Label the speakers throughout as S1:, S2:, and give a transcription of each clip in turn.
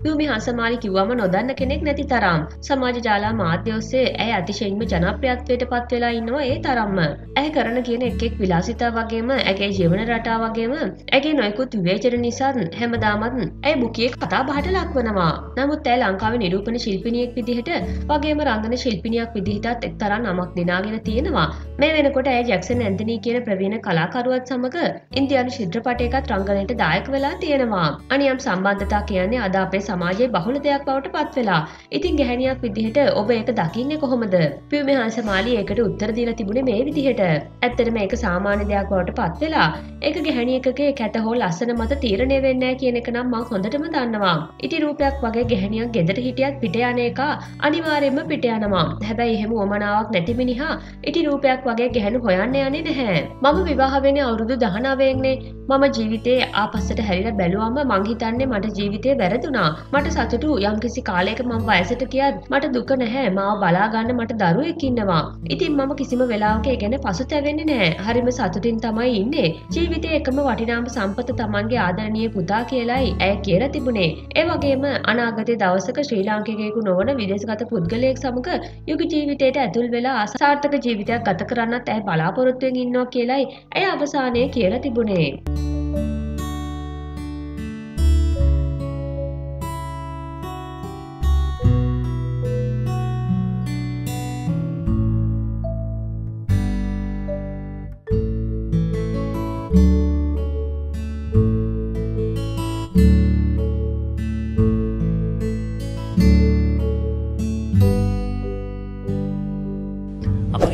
S1: භූමි හසමාලි කිව්වම නොදන්න කෙනෙක් නැති තරම්. සමාජ ජාලා මාධ්‍ය ඔස්සේ ඇය අතිශයින්ම ජනප්‍රියත්වයට පත් වෙලා ඉන්නවා ඒ තරම්ම. ඇය කරන කියන එකෙක් විලාසිතා වගේම ඇගේ ජීවන රටා වගේම ඇගේ නොයකුත් විවේචන නිසා හැමදාමත් ඇය බුකියෙක් කතා බහට ලක්වනවා. නමුත් ඇය ලංකාව නිරූපණ ශිල්පිනියෙක් විදිහට වගේම රංගන ශිල්පිනියක් විදිහටත් එක්තරා නමක් දෙනාගෙන තියෙනවා. මේ වෙනකොට ඇය ජැක්සන් ඇන්තනී කියන ප්‍රවීණ කලාකරුවත් සමඟ ඉන්දයානු ශිද්‍රපටයකත් රංගනයට දායක වෙලා තියෙනවා. අනියම් සම්බන්ධතා කියන්නේ අද අපේ සමාජයේ බහුල දෙයක් බවට පත් වෙලා. ඉතින් ගැහැනියක් විදිහට ඔබ ඒක දකින්නේ කොහොමද? පියුමේ හංසමාලි ඒකට උත්තර දීලා තිබුණේ මේ විදිහට. ඇත්තටම ඒක සාමාන්‍ය දෙයක් බවට පත් වෙලා. ඒක ගැහැනියකගේ කැට හෝ ලස්සන මත තීරණය වෙන්නේ කියන එක නම් මං හොඳටම දන්නවා. ඉටි රූපයක් වගේ ගැහැනියක් ගෙදර හිටියත් පිට යන එක අනිවාර්යයෙන්ම පිට යනවා. හැබැයි එහෙම උමනාවක් නැති මිනිහා ඉටි රූපයක් වගේ ගැහැණු හොයන්න යන්නේ නැහැ. මම විවාහ වෙන්නේ අවුරුදු 19 මම ජීවිතේ ආපස්සට හැරිලා බැලුවම මං හිතන්නේ මට ජීවිතේ වැරදුනා මට සතුටු යම්කිසි කාලයක මම වයසට කියත් මට දුක නැහැ මාව බලාගන්න මට දරුවෙක් ඉන්නවා. ඉතින් මම කිසිම වෙලාවක ඒ ගැන පසුතැවෙන්නේ නැහැ. හරිම සතුටින් තමයි ඉන්නේ. ජීවිතේ එකම වටිනාම සම්පත තමන්ගේ ආදරණීය පුතා කියලායි ඇය කියලා තිබුණේ. ඒ වගේම අනාගතයේ දවසක ශ්‍රී ලාංකිකයෙකු නොවන විදේශගත පුද්ගලයෙක් සමග යුග ජීවිතයට ඇතුල් වෙලා සාර්ථක ජීවිතයක් ගත කරන්නත් ඇය බලාපොරොත්තුවෙන් ඉන්නවා කියලායි ඇය අවසානයේ කියලා තිබුණේ.
S2: අපේ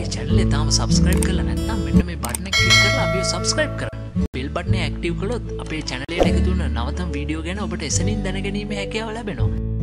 S2: චැනල තාම සබස්ක්‍රයිබ් කල නැත්නම් මෙන්න මේ බට්න කලික් කරලා අපිය සබස්ක්‍රයිබ් කර බෙල් බට්න ඇක්ටව් කළොත් අපේ චැනලයට එකතුන්න නවතම් වීඩියෝ ගැන ඔබට එසනින් දැනගැනීම හැකයාව ලැබෙනවා.